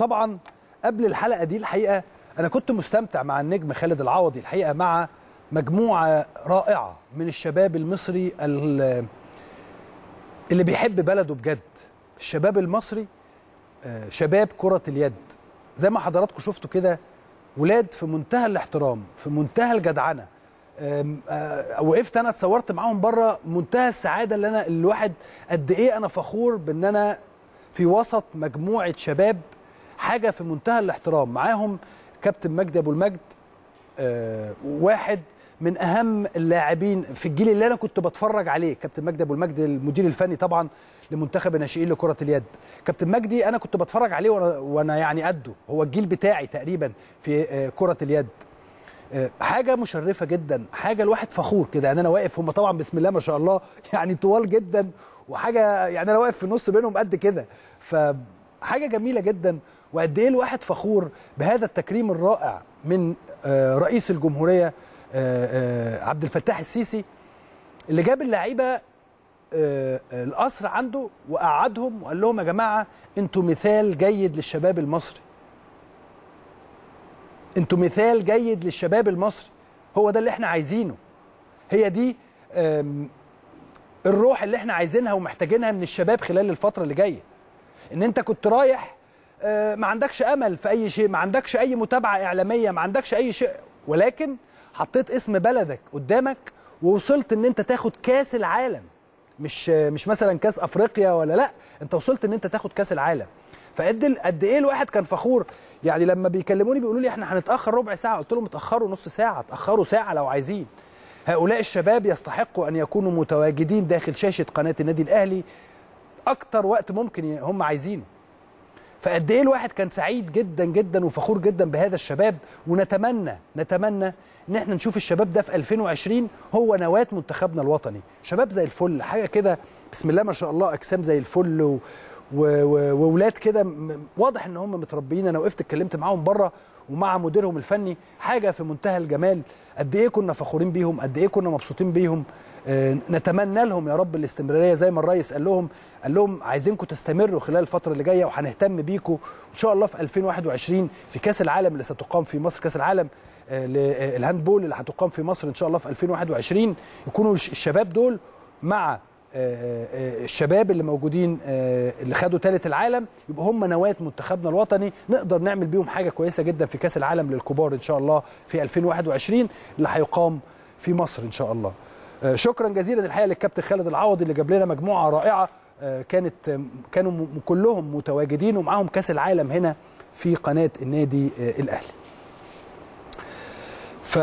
طبعا قبل الحلقة دي الحقيقة أنا كنت مستمتع مع النجم خالد العوضي الحقيقة مع مجموعة رائعة من الشباب المصري ال- اللي بيحب بلده بجد. الشباب المصري آه، شباب كرة اليد. زي ما حضراتكم شفتوا كده ولاد في منتهى الاحترام في منتهى الجدعنة. آه، وقفت أنا اتصورت معاهم بره منتهى السعادة اللي أنا الواحد قد إيه أنا فخور بإن أنا في وسط مجموعة شباب حاجة في منتهى الاحترام. معاهم كابتن مجدي أبو المجد آه، واحد من أهم اللاعبين في الجيل اللي أنا كنت بتفرج عليه. كابتن مجدي أبو المجد المدير الفني طبعا لمنتخب الناشئين لكرة اليد. كابتن مجدي أنا كنت بتفرج عليه وأنا, وأنا يعني قده. هو الجيل بتاعي تقريبا في آه، كرة اليد. آه، حاجة مشرفة جدا. حاجة الواحد فخور كده. يعني أنا واقف هم طبعا بسم الله ما شاء الله يعني طوال جدا. وحاجة يعني أنا واقف في النص بينهم قد كده. فحاجة جميلة جدا. وقد إيه الواحد فخور بهذا التكريم الرائع من آه، رئيس الجمهورية آه، آه، عبد الفتاح السيسي اللي جاب اللعيبة القصر عنده وقعدهم وقال لهم يا جماعة أنتوا مثال جيد للشباب المصري. أنتوا مثال جيد للشباب المصري. هو ده اللي إحنا عايزينه. هي دي الروح اللي إحنا عايزينها ومحتاجينها من الشباب خلال الفترة اللي جاية. إن أنت كنت رايح ما عندكش أمل في أي شيء ما عندكش أي متابعة إعلامية ما عندكش أي شيء. ولكن حطيت اسم بلدك قدامك ووصلت إن أنت تاخد كأس العالم. مش آه، مش مثلا كأس أفريقيا ولا لأ أنت وصلت إن أنت تاخد كأس العالم. فقد قد إيه الواحد كان فخور؟ يعني لما بيكلموني بيقولوا لي إحنا هنتأخر ربع ساعة. قلت لهم اتأخروا نص ساعة اتأخروا ساعة لو عايزين. هؤلاء الشباب يستحقوا أن يكونوا متواجدين داخل شاشة قناة النادي الأهلي. أكتر وقت ممكن هم عايزينه. فقد إيه الواحد كان سعيد جدا جدا وفخور جدا بهذا الشباب؟ ونتمنى نتمنى إن إحنا نشوف الشباب ده في 2020 هو نواة منتخبنا الوطني. شباب زي الفل حاجة كده بسم الله ما شاء الله أجسام زي الفل و... وولاد كده واضح إن هم متربيين. أنا وقفت اتكلمت معاهم بره ومع مديرهم الفني حاجة في منتهى الجمال. قد إيه كنا فخورين بيهم قد إيه كنا مبسوطين بيهم. آه، نتمنى لهم يا رب الاستمرارية. زي ما الرئيس قال لهم قال لهم عايزينكم تستمروا خلال الفترة اللي جاية وهنهتم بيكم. إن شاء الله في 2021 في كأس العالم اللي ستقام في مصر كأس العالم آه، للهاندبول اللي هتقام في مصر إن شاء الله في 2021 يكونوا الش- الشباب دول مع آه، آه، الشباب اللي موجودين آه، اللي خدوا ثالث العالم يبقى هم نواة منتخبنا الوطني. نقدر نعمل بيهم حاجة كويسة جدا في كأس العالم للكبار إن شاء الله في 2021 اللي هيقام في مصر إن شاء الله. آه، شكرا جزيلا الحقيقة للكابتن خالد العوضي اللي جاب لنا مجموعة رائعة. آه، كانت كانوا كلهم متواجدين ومعاهم كأس العالم هنا في قناة النادي الأهلي. ف